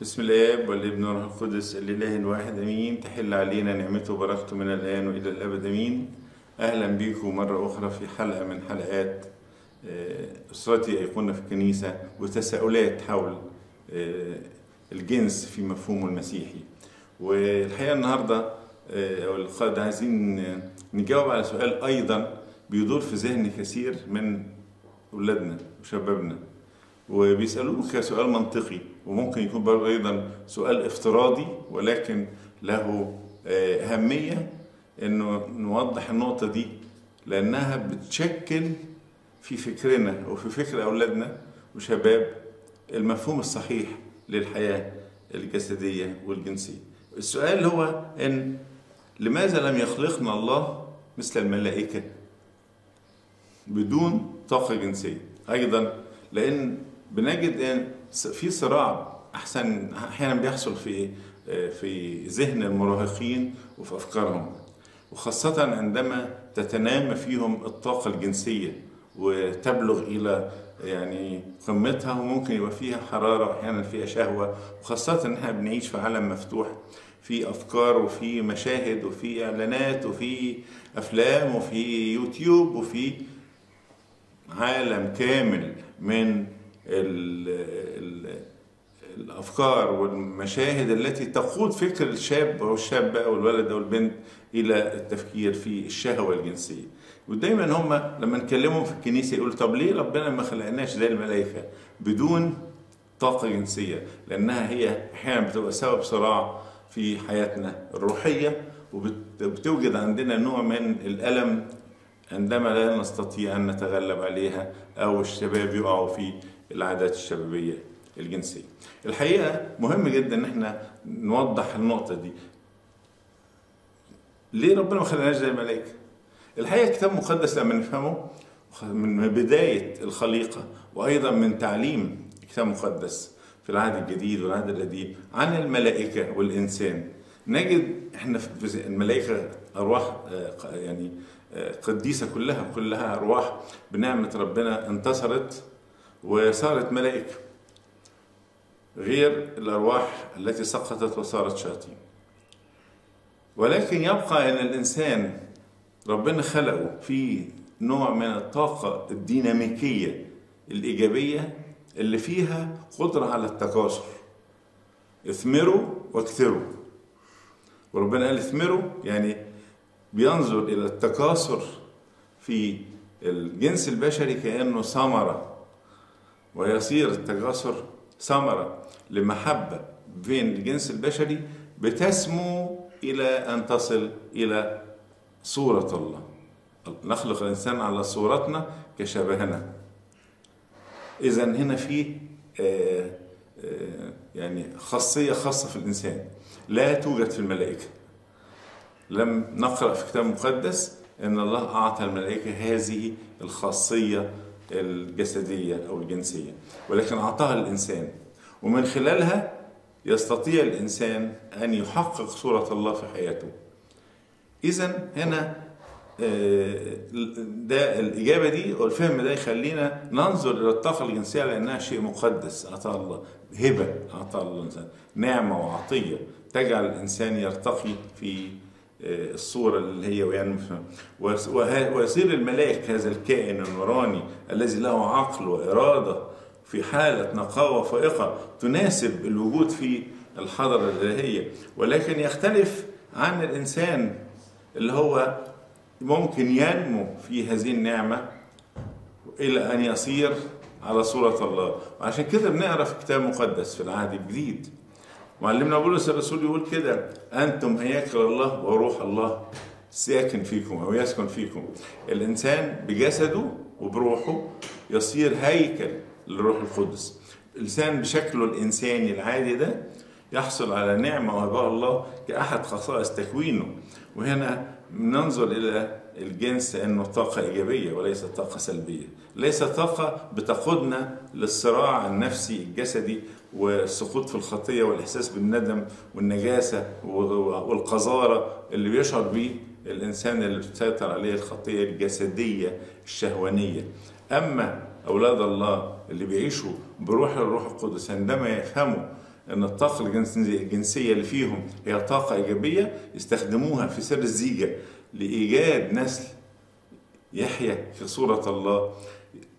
بسم الاب والابن والروح القدس الاله الواحد أمين. تحل علينا نعمته وبركته من الآن وإلى الأبد أمين. أهلا بكم مرة أخرى في حلقة من حلقات آه، أسرتي أيقونة في الكنيسة وتساؤلات حول آه، الجنس في مفهومه المسيحي. والحقيقة النهارده آه، أو عايزين نجاوب على سؤال أيضا بيدور في ذهن كثير من أولادنا وشبابنا وبيسألوه كسؤال منطقي وممكن يكون برضه أيضا سؤال افتراضي ولكن له آه، أهمية إنه نوضح النقطة دي لأنها بتشكل في فكرنا وفي فكر أولادنا وشباب المفهوم الصحيح للحياة الجسدية والجنسية. السؤال هو إن لماذا لم يخلقنا الله مثل الملائكة بدون طاقة جنسية؟ أيضا لأن بنجد إن في صراع أحسن أحيانا بيحصل في في ذهن المراهقين وفي أفكارهم. وخاصة عندما تتنامى فيهم الطاقة الجنسية وتبلغ إلى يعني قمتها وممكن يبقى فيها حرارة وأحيانا فيها شهوة. وخاصة إن إحنا بنعيش في عالم مفتوح في أفكار وفي مشاهد وفي إعلانات وفي أفلام وفي يوتيوب وفي عالم كامل من ال ال الأفكار والمشاهد التي تقود فكر الشاب أو الشابه أو الولد أو البنت إلى التفكير في الشهوة الجنسية. ودايما هم لما نكلمهم في الكنيسة يقولوا طب ليه ربنا ما خلقناش زي الملائكة بدون طاقة جنسية؟ لأنها هي أحيانا بتبقى سبب صراع في حياتنا الروحية وبتوجد عندنا نوع من الألم عندما لا نستطيع أن نتغلب عليها أو الشباب يقعوا في العادات الشبابية الجنسية. الحقيقة مهم جدا إن إحنا نوضح النقطة دي. ليه ربنا ما خلاناش زي الملائكة؟ الحقيقة الكتاب المقدس لما نفهمه من بداية الخليقة وأيضا من تعليم الكتاب المقدس في العهد الجديد والعهد القديم عن الملائكة والإنسان نجد إحنا في الملائكة أرواح يعني قديسة كلها كلها أرواح بنعمة ربنا انتصرت وصارت ملائكة غير الأرواح التي سقطت وصارت شياطين. ولكن يبقى إن الإنسان ربنا خلقه في نوع من الطاقة الديناميكية الإيجابية اللي فيها قدرة على التكاثر. اثمروا واكثروا. وربنا قال اثمروا يعني بينظر إلى التكاثر في الجنس البشري كأنه ثمرة. ويصير التكاثر ثمرة لمحبة بين الجنس البشري بتسمو إلى أن تصل إلى صورة الله. نخلق الإنسان على صورتنا كشبهنا. اذا هنا في آه آه يعني خاصية خاصة في الإنسان. لا توجد في الملائكة. لم نقرأ في الكتاب المقدس إن الله أعطى الملائكة هذه الخاصية الجسدية أو الجنسية ولكن أعطاها للانسان ومن خلالها يستطيع الإنسان أن يحقق صورة الله في حياته. إذا هنا ده الإجابة دي والفهم ده يخلينا ننظر إلى الطاقة الجنسية لأنها شيء مقدس اعطاه الله. هبة اعطاه الله الإنسان. نعمة وعطية تجعل الإنسان يرتقي في الصورة اللي هي وينمو ويصير الملاك هذا الكائن النوراني الذي له عقل وإرادة في حالة نقاوة فائقة تناسب الوجود في الحضرة الإلهية ولكن يختلف عن الإنسان اللي هو ممكن ينمو في هذه النعمة إلى أن يصير على صورة الله. وعشان كده بنقرا في كتاب مقدس في العهد الجديد. معلمنا بولس الرسول يقول كده أنتم هياكل الله وروح الله ساكن فيكم أو يسكن فيكم. الإنسان بجسده وبروحه يصير هيكل للروح القدس. الإنسان بشكله الإنساني العادي ده يحصل على نعمة وهبها الله كأحد خصائص تكوينه. وهنا ننظر إلى الجنس انه طاقة إيجابية وليس طاقة سلبية. ليس طاقة بتقودنا للصراع النفسي الجسدي والسقوط في الخطية والإحساس بالندم والنجاسة والقذارة اللي بيشعر به الإنسان اللي بتسيطر عليه الخطية الجسدية الشهوانية. أما أولاد الله اللي بيعيشوا بروح الروح القدس عندما يفهموا إن الطاقة الجنسية اللي فيهم هي طاقة إيجابية يستخدموها في سر الزيجة لإيجاد نسل يحيا في صورة الله.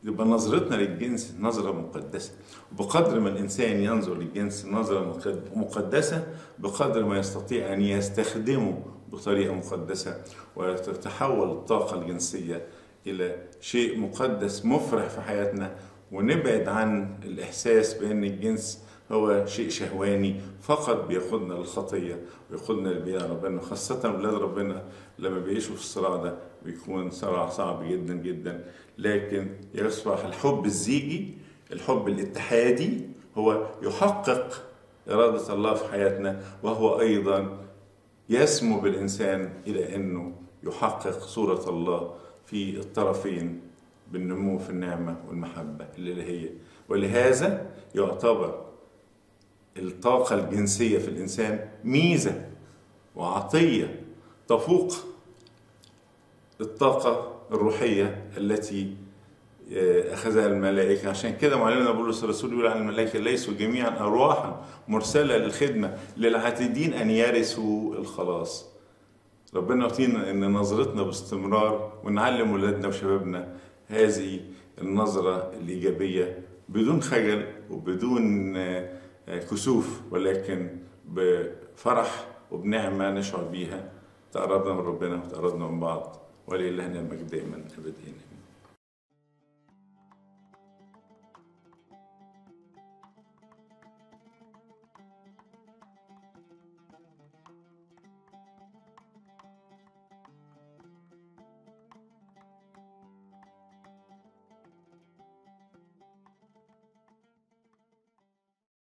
يبقى نظرتنا للجنس نظرة مقدسة. بقدر ما الإنسان ينظر للجنس نظرة مقدسة بقدر ما يستطيع أن يستخدمه بطريقة مقدسة وتتحول الطاقة الجنسية إلى شيء مقدس مفرح في حياتنا ونبعد عن الإحساس بأن الجنس هو شيء شهواني فقط بياخدنا للخطية وياخدنا لبيع ربنا خاصة أولاد ربنا لما بيعيشوا في الصراع ده. بيكون صراع صعب جدا جدا. لكن يصبح الحب الزيجي الحب الاتحادي هو يحقق إرادة الله في حياتنا وهو أيضا يسمو بالإنسان إلى أنه يحقق صورة الله في الطرفين بالنمو في النعمة والمحبة الإلهية. ولهذا يعتبر الطاقة الجنسية في الإنسان ميزة وعطية تفوق الطاقة الروحية التي أخذها الملائكة. عشان كده معلمنا بولس الرسول يقول عن الملائكة ليسوا جميعا أرواحا مرسلة للخدمة للعاتدين أن يرثوا الخلاص. ربنا يعطينا أن نظرتنا باستمرار ونعلم ولادنا وشبابنا هذه النظرة الإيجابية بدون خجل وبدون كسوف ولكن بفرح وبنعمة نشعر بيها. تقربنا من ربنا وتقربنا من بعض. ولإلهنا المجد دائما أبدا.